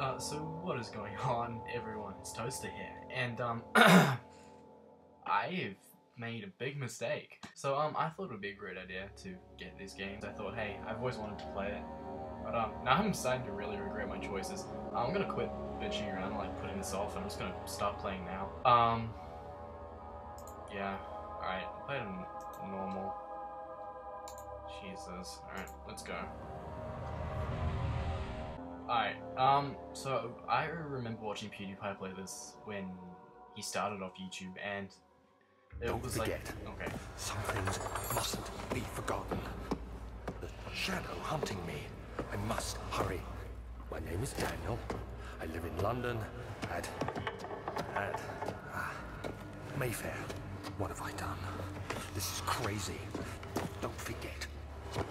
Uh, so what is going on, everyone? It's Toaster here, and um, I've made a big mistake. So um, I thought it would be a great idea to get these games. I thought, hey, I've always wanted to play it, but um, now I'm starting to really regret my choices. I'm gonna quit bitching around, like putting this off, and I'm just gonna stop playing now. Um, yeah, all right, play it normal. Jesus, all right, let's go. Alright, um, so I remember watching PewDiePie play this when he started off YouTube, and it Don't was forget. like, okay, Some things mustn't be forgotten. The shadow hunting me. I must hurry. My name is Daniel. I live in London at... at... Ah, Mayfair. What have I done? This is crazy. Don't forget.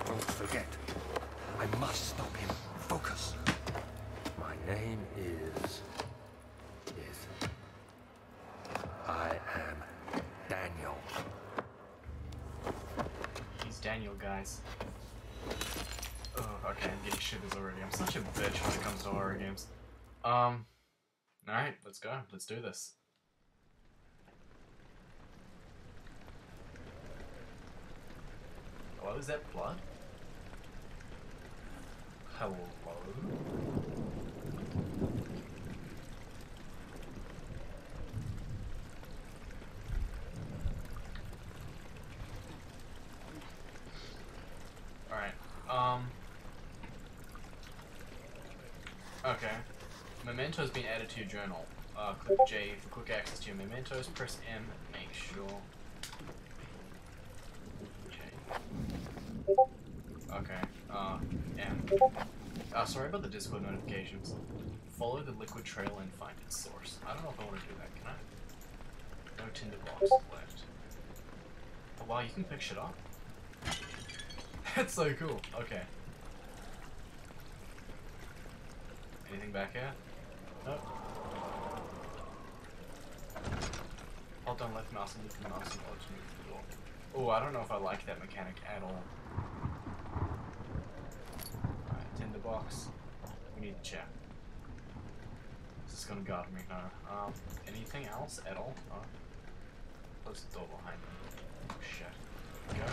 Don't forget. I must stop him. Focus. Name is... is... I am Daniel. he's Daniel, guys. Oh, okay, I'm getting shivers already. I'm such a bitch when it comes to horror games. Um, alright, let's go. Let's do this. Hello, is that blood? Hello? Alright, um... Okay. Memento's been added to your journal. Uh, click J for quick access to your mementos, press M, make sure... J. Okay, uh, M. Uh, sorry about the Discord notifications. Follow the liquid trail and find its source. I don't know if I want to do that, can I? No tinderbox left. Oh wow, you can pick shit up? That's so cool. Okay. Back here? Nope. Hold on left mouse and lift the mouse in order to move the door. Oh, I don't know if I like that mechanic at all. Alright, tinderbox. We need to check. This is this gonna guard me? No. Um, anything else at all? No. Close the door behind me. Oh shit. Go.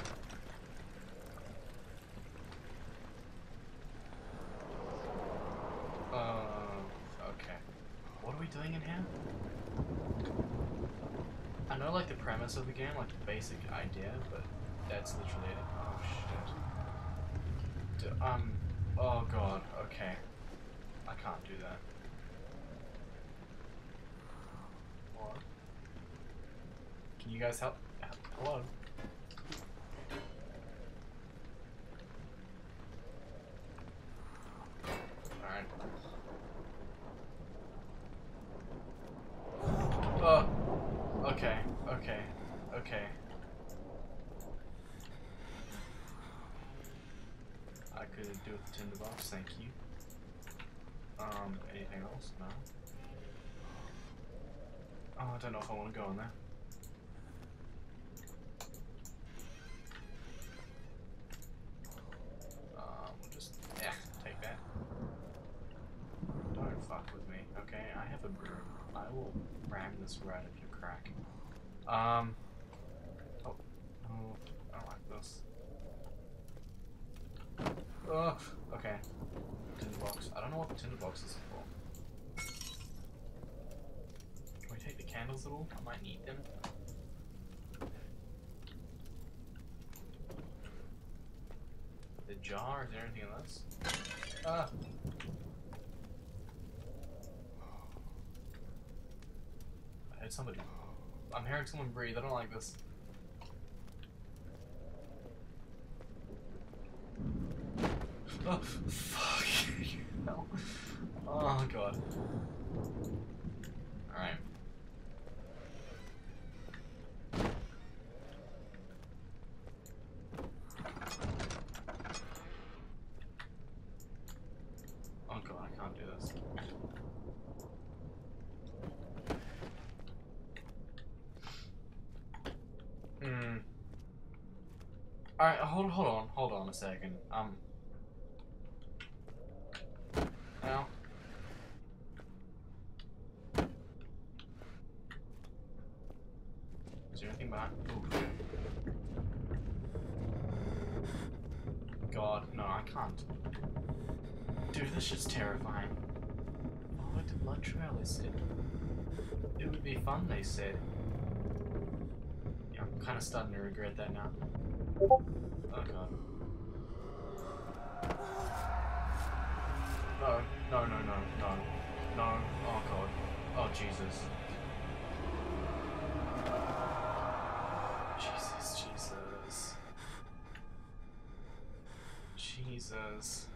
Uh, okay. Doing in here? I know like the premise of the game, like the basic idea, but that's literally it. Oh shit. D- um, oh god, okay. I can't do that. What? Can you guys help? Hello? Alright. Oh. Okay. Okay. Okay. I could do with thank you. Um, anything else? No. Oh, I don't know if I want to go in there. Um, we'll just, yeah, take that. Don't fuck with me, okay? I have a broom. I will ram this right your crack. Um. Oh. Oh, I don't like this. Oh, okay. Tinderbox. I don't know what the tinderbox is for. Can we all? I might need them. The jar, is there anything else? Ah! I heard somebody. I'm hearing someone breathe. I don't like this. Oh, fuck. no. Oh, God. Alright. Oh, God, I can't do this. Hmm. Alright, hold hold on, hold on a second. Um. Now. god, no, I can't. Dude, this shit's terrifying. Follow the blood trail, they said. It would be fun, they said. Yeah, I'm kind of starting to regret that now. Oh god. No, no, no, no, no, no. Oh god. Oh Jesus. Jesus, Jesus. Jesus.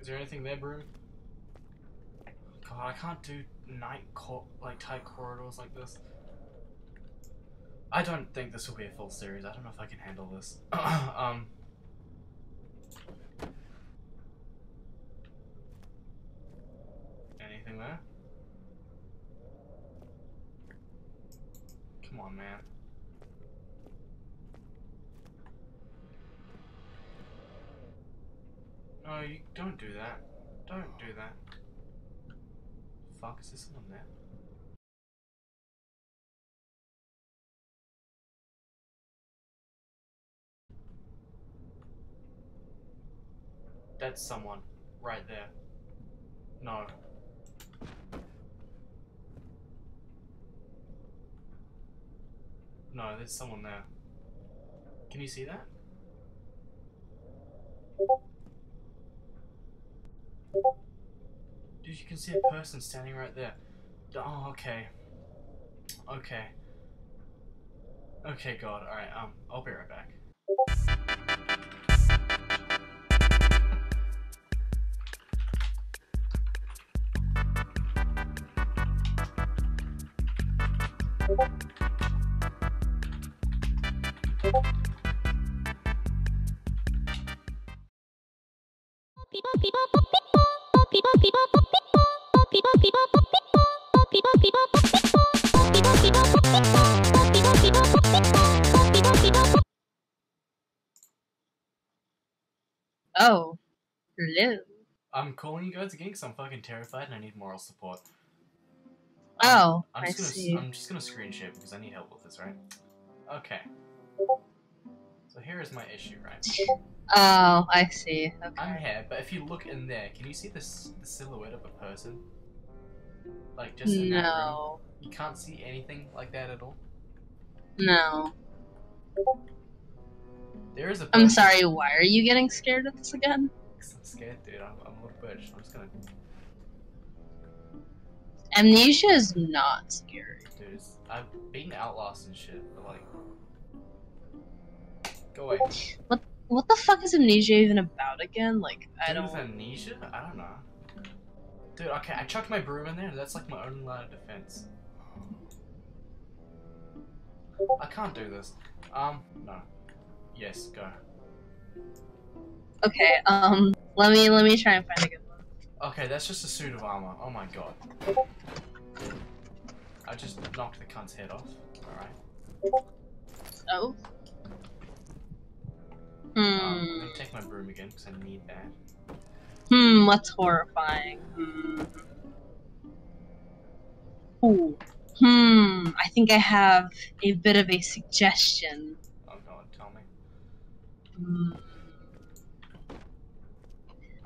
Is there anything there, Broom? God, I can't do night cor- like tight corridors like this. I don't think this will be a full series. I don't know if I can handle this. um. Anything there? Come on, man. No, you don't do that. Don't do that. Fuck, is this there? That's someone. Right there. No. No, there's someone there. Can you see that? Dude, you can see a person standing right there. Oh, okay. Okay. Okay, God. Alright, um, I'll be right back. Oh, hello. I'm calling you guys again because I'm fucking terrified and I need moral support. Um, oh, I'm I just gonna, s- see. I'm just gonna screen share because I need help with this, right? Okay. So here is my issue, right? Oh, I see. Okay. I'm here, but if you look in there, can you see this the silhouette of a person? Like just in that room? No, You can't see anything like that at all. no. There is a. I'm sorry. Why are you getting scared of this again? 'Cause I'm scared, dude. I'm, I'm a little bitch. I'm just gonna, Amnesia is not scary. dude. It's, I've beaten Outlast and shit, but like, go away. What the fuck is Amnesia even about again? Like, I Dude with don't. amnesia? I don't know. Dude, okay, I chucked my broom in there, that's like my only line of defense. I can't do this. Um, no. Yes, go. Okay. Um. Let me let me try and find a good one. Okay, that's just a suit of armor. Oh my god. I just knocked the cunt's head off. Alright. Oh. Um, Hmm. I'm gonna take my broom again, because I need that. Hmm. What's horrifying? Hmm. Ooh. Hmm. I think I have a bit of a suggestion. Oh god, tell me. Hmm.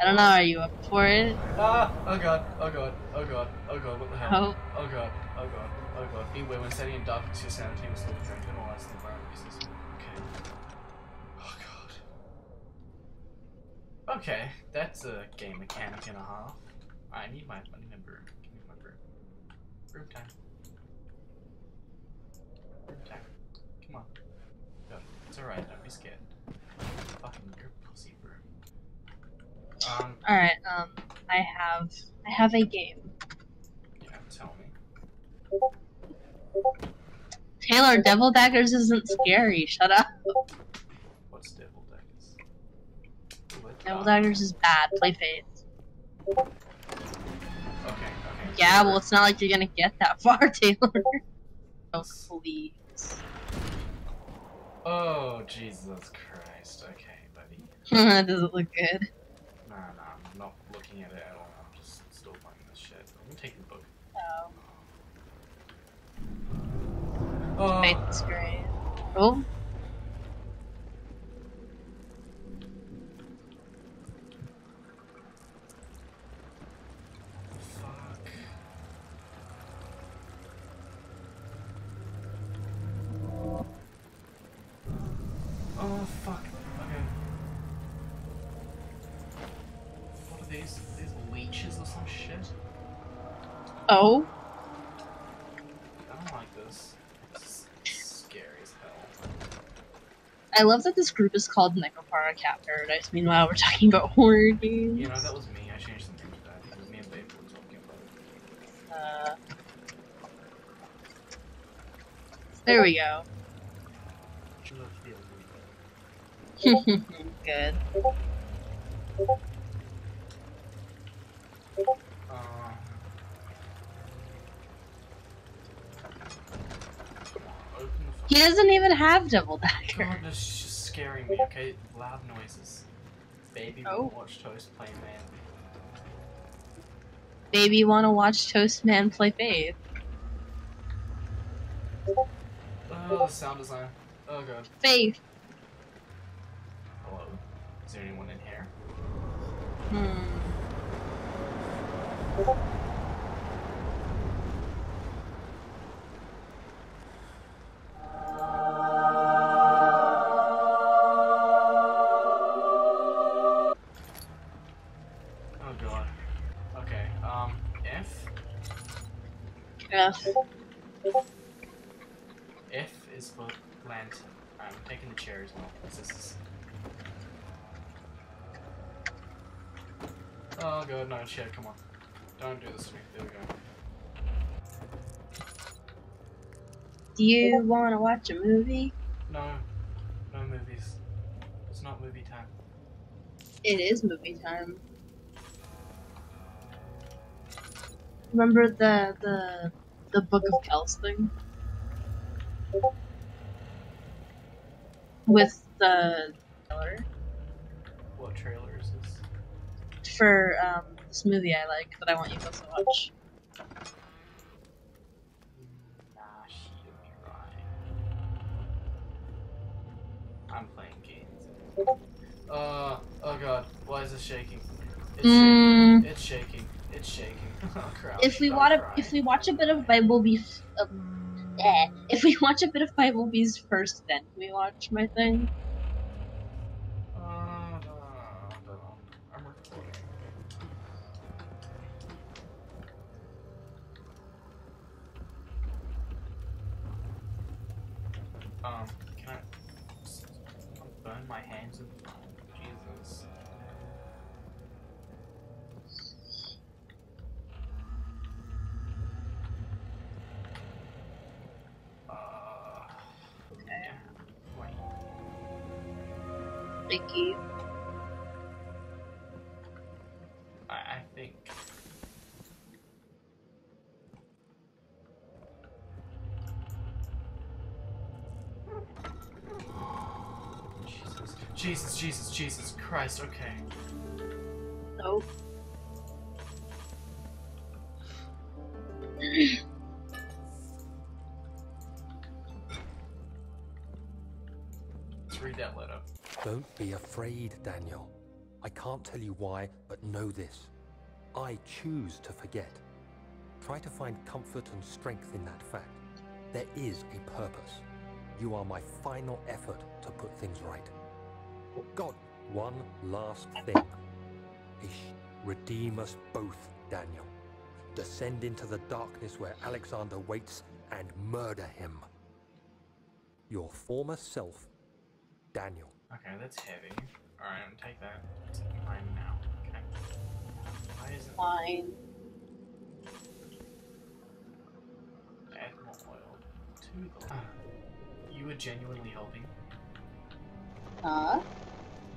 I don't know. Are you up for it? Ah! Oh god, oh god, oh god, oh god, what the hell? Oh. Oh god, oh god, oh god. Beware when setting in darkness, your sanity will still to normalize the environment uses. Okay. Oh god. Okay, that's a game mechanic and a half. I need my I need my broom. Give me my broom. Broom time. Broom time. Come on. Go. It's alright, don't be scared. Fucking your pussy broom. Um, All right. Um. I have I have a game. yeah, tell me. Taylor, Devil Daggers isn't scary. Shut up. What's Devil Daggers? Ooh, that's Devil dark. Daggers is bad. Play Fate. Okay, okay. Yeah, well, it's not like you're gonna get that far, Taylor. Oh, please. Oh, Jesus Christ. Okay, buddy. that doesn't look good. Nah, nah, I'm not looking at it at all. I'm just still playing this shit. I'm gonna take the book. Oh, Oh, Fate's great. Oh, I don't like this. This is scary as hell. I love that this group is called Necropara Cat Paradise. Meanwhile, we're talking about horror games. You know, that was me. I changed the name to that. It was me and Babe were talking about it. Uh, there we go. Good. Uh, open the He doesn't even have Double. Dagger. God, this is just scaring me, okay? Loud noises. Baby Oh. will watch Toast play man. Baby, wanna watch Toast Man play Faith? Oh, sound design. Oh god. Faith. Hello? Is there anyone in here? Hmm. F. F is for land. I'm taking the chair as well, this is... Oh god, no, chair, come on. Don't do this to me. There we go. Do you wanna watch a movie? No. No movies. It's not movie time. It is movie time. Remember the the the Book of Kells thing? With the trailer What trailer is this? for um, this movie I like that I want you guys to watch. Nah, she'll be right. I'm playing games. Uh, oh god, why is this shaking? It's Mm. shaking. It's shaking. It's shaking. oh crap. If we want to, if we watch a bit of Bible um, eh, if we watch a bit of Bible Bees first, then we watch my thing. Jesus, Jesus, Jesus, Jesus Christ, okay. No. Let's read that letter. Don't be afraid, Daniel. I can't tell you why, but know this. I choose to forget. Try to find comfort and strength in that fact. There is a purpose. You are my final effort to put things right. God, one last thing. Ish, redeem us both, Daniel. Descend into the darkness where Alexander waits and murder him. Your former self, Daniel. Okay, that's heavy. Alright, I'm gonna take that. It's mine now. Okay. Why isn't Fine. add more oil to the You were genuinely helping? Huh?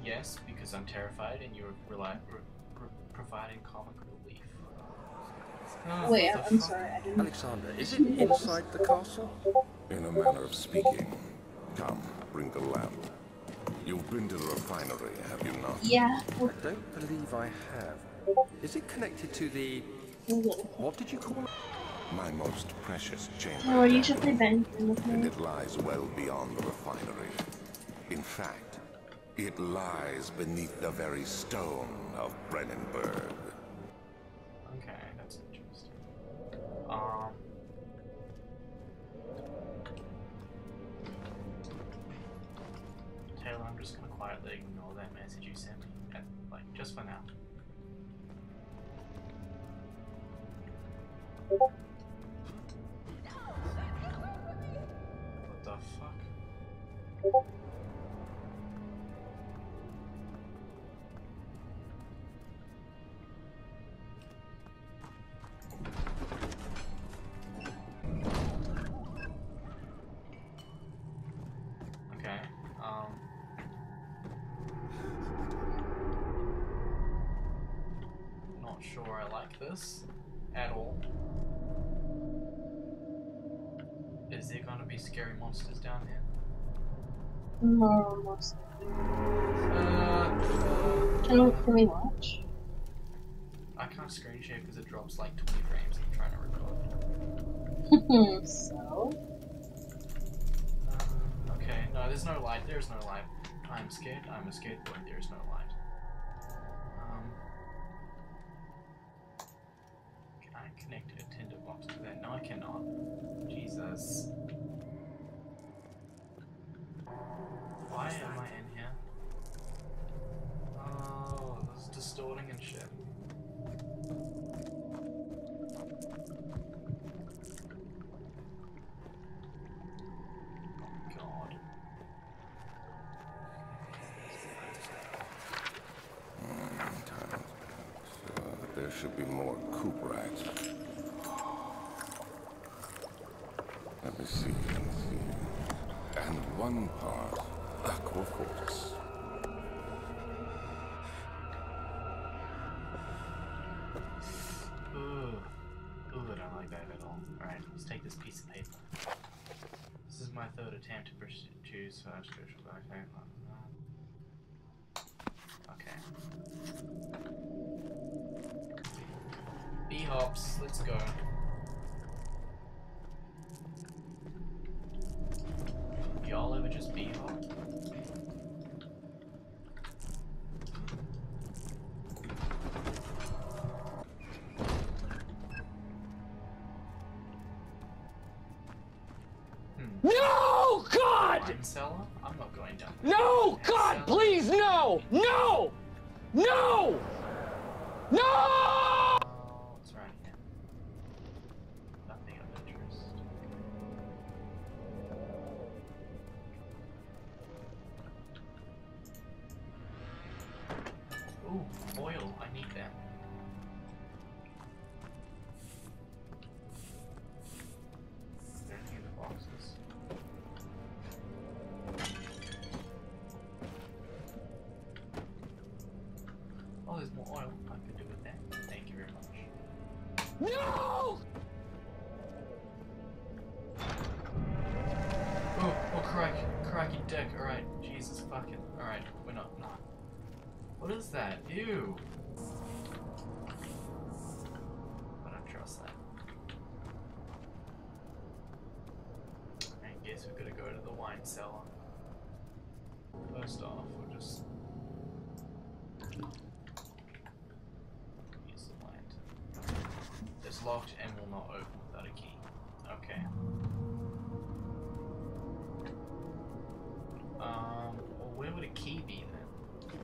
Yes, because I'm terrified and you're reli- re- re- providing comic relief. Oh, Wait, I'm fuck? sorry. I didn't. Alexander, is it inside the castle? In a manner of speaking. Come, bring the lamp. You've been to the refinery, have you not? Yeah. I don't believe I have. Is it connected to the... What did you call it? My most precious chamber. Oh, you should play Daniel. Ben with And it lies well beyond the refinery. In fact, it lies beneath the very stone of Brennenburg. Okay, that's interesting. Um. Taylor, I'm just gonna quietly ignore that message you sent me. At, like, just for now. This at all. Is there gonna be scary monsters down here? No, most. Uh, uh, Can we, can we watch? I can't screen share because it drops like 20 frames. I'm trying to record. so? Uh, okay, no, there's no light. There's no light. I'm scared. I'm a scared boy. There's no light. Um, can I connect a tinderbox to that? No, I cannot. Jesus. Why am I in here? Oh, this is distorting and shit. Oh god. So there should be more coop rats. Let me see, let me see. And one aqua force. Ooh. Ooh, I don't like that at all. Alright, let's take this piece of paper. This is my third attempt to choose uh, spiritual okay. Okay. B hops, let's go. No! Oh, oh, crikey, crikey dick. Alright, Jesus fucking. Alright, we're not, not. What is that? Ew. I don't trust that. I guess we're gonna go to the wine cellar. First off, we'll just. Use the light. It's locked and will not open without a key. Okay. Um, well, where would a key be then?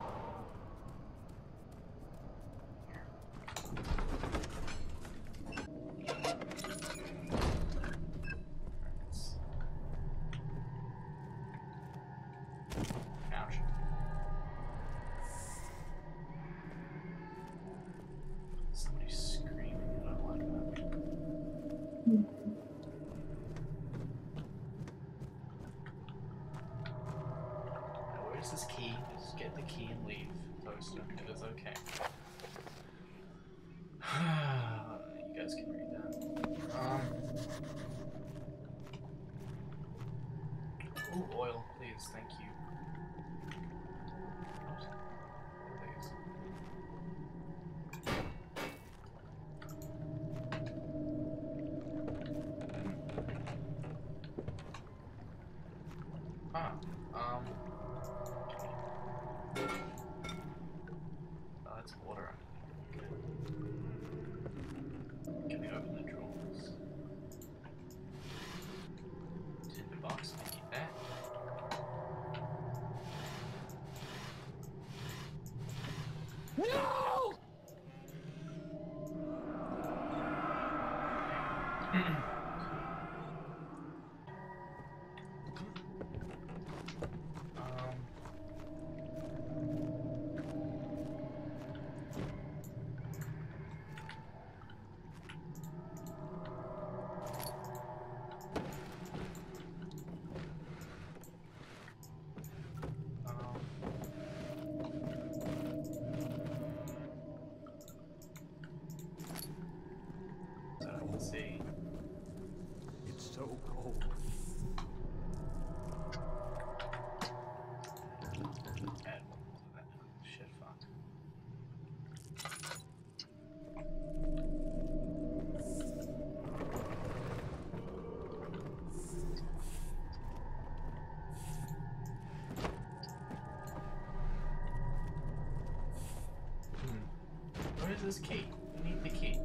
Let's- Ouch. Somebody's screaming. I don't like that. Key? Just get the key and leave, Toaster. It okay. you guys can read that. Um. Ooh, oil, please, thank you. What? Please. Ah, um. Oh, that's water. Okay. Can we open the drawers? Tinder box, we need that. No! Um, um, that I can see. It's so cold. Add that. Shit, fuck. Where is this key? I need the key.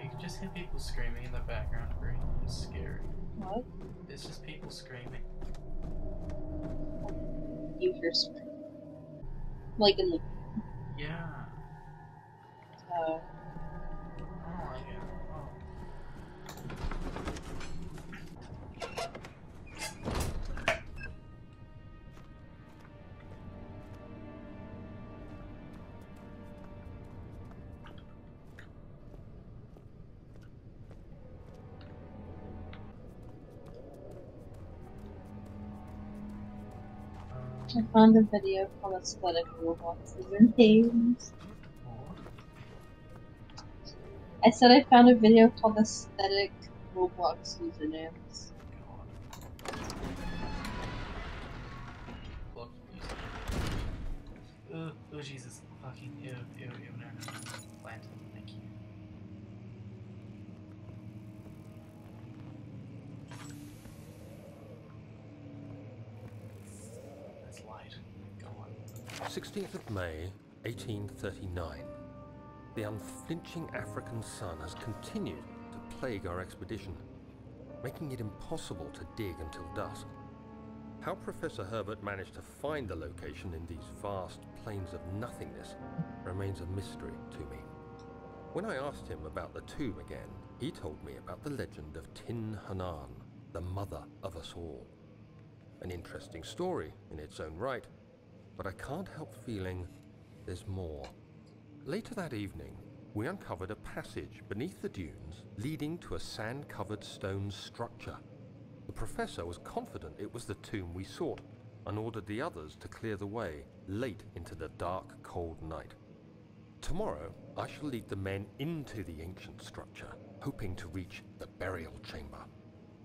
You can just hear people screaming in the background. It's scary. What? It's just people screaming. You hear screaming? Like in the. Yeah. Uh, I found a video called Aesthetic Robloxes and Names. I said I found a video called Aesthetic Roblox Usernames. Look, oh Jesus. Fucking ew, ew, ew, no, no, no. Plant, thank you. That's light. Go on. 16th of May, 1839. The unflinching African sun has continued to plague our expedition, making it impossible to dig until dusk. How Professor Herbert managed to find the location in these vast plains of nothingness remains a mystery to me. When I asked him about the tomb again, he told me about the legend of Tin Hinan, the mother of us all. An interesting story in its own right, but I can't help feeling there's more. Later that evening, we uncovered a passage beneath the dunes leading to a sand covered stone structure. The professor was confident it was the tomb we sought and ordered the others to clear the way late into the dark, cold night. Tomorrow, I shall lead the men into the ancient structure, hoping to reach the burial chamber.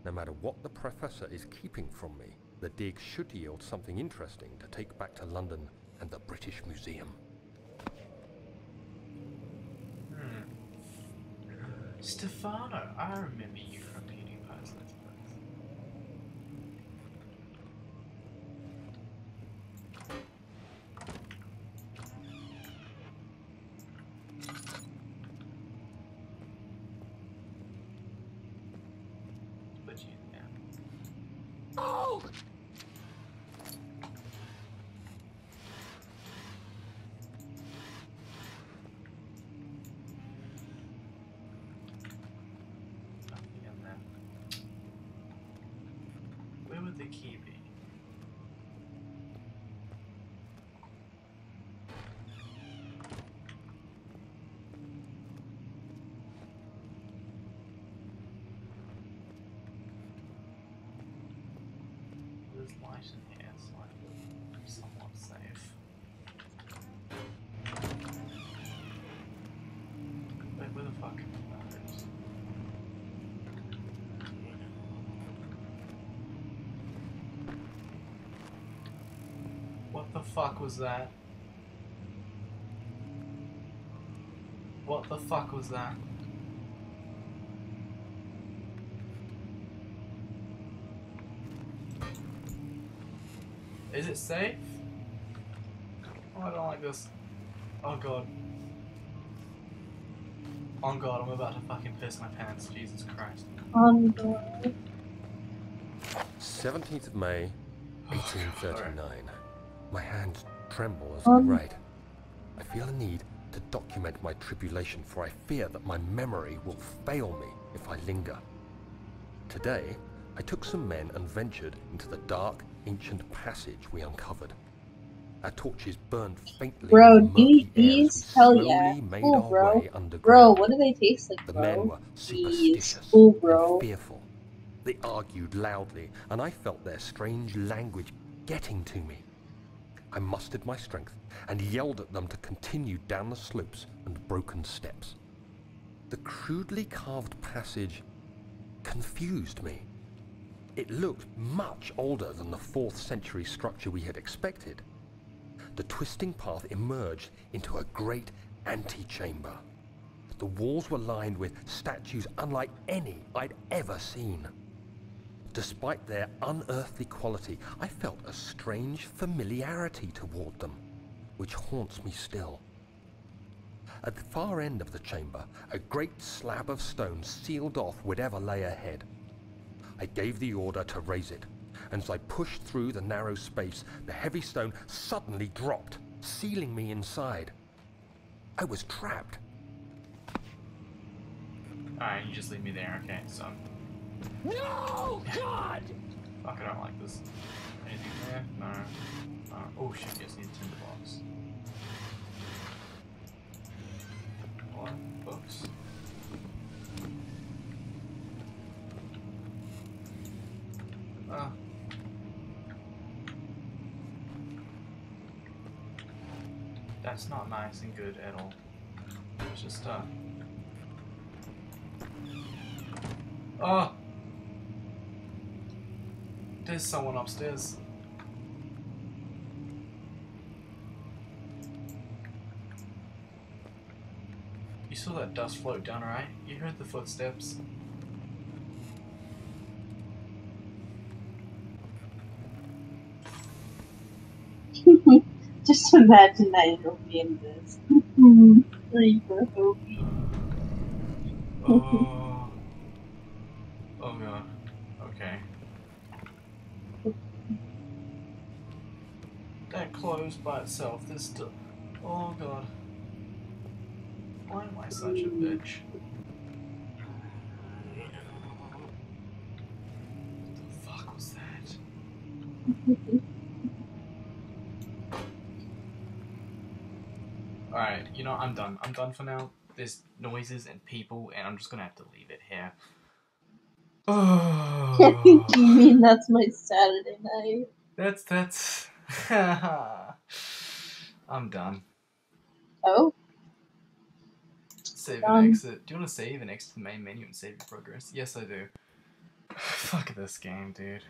No matter what the professor is keeping from me, the dig should yield something interesting to take back to London and the British Museum. Hmm. Stephano, I remember you from PewDiePie's Let's Plays. Put you down. Oh! Nothing in there. The key be? There's light in here, so I'm somewhat safe. Wait, where the fuck? Oh, there it is. What the fuck was that? What the fuck was that? Is it safe? Oh, I don't like this. Oh god. Oh god, I'm about to fucking piss my pants. Jesus Christ. On the 17th of May, Oh, 1839. My hands tremble as Um. I write. I feel a need to document my tribulation, for I fear that my memory will fail me if I linger. Today, I took some men and ventured into the dark, ancient passage we uncovered. Our torches burned faintly Bro, in the you eat murky air as we these? Hell yeah. Cool, bro. Bro, what do they taste like, The bro? men were These. superstitious Cool, bro. fearful. They argued loudly, and I felt their strange language getting to me. I mustered my strength and yelled at them to continue down the slopes and broken steps. The crudely carved passage confused me. It looked much older than the 4th century structure we had expected. The twisting path emerged into a great antechamber. The walls were lined with statues unlike any I'd ever seen. Despite their unearthly quality, I felt a strange familiarity toward them, which haunts me still. At the far end of the chamber, a great slab of stone sealed off whatever lay ahead. I gave the order to raise it, and as I pushed through the narrow space, the heavy stone suddenly dropped, sealing me inside. I was trapped. Alright, you just leave me there, okay, so. No! God! Fuck, I don't like this. Anything there? No. Uh, oh shit, yes, need a tinder box. What? Books? Ah. That's not nice and good at all. It's just, uh... Oh! There's someone upstairs. You saw that dust float down, right? You heard the footsteps. Just imagine that it'll be in this. Oh. oh god. Okay. By itself. This still. Oh god. Why am I such a bitch? What the fuck was that? Alright, you know, I'm done. I'm done for now. There's noises and people, and I'm just gonna have to leave it here. Oh, you mean that's my Saturday night? that's that's. I'm done. Oh, Save Done. and exit. Do you want to save and exit the main menu and save your progress? Yes, I do. Fuck this game, dude.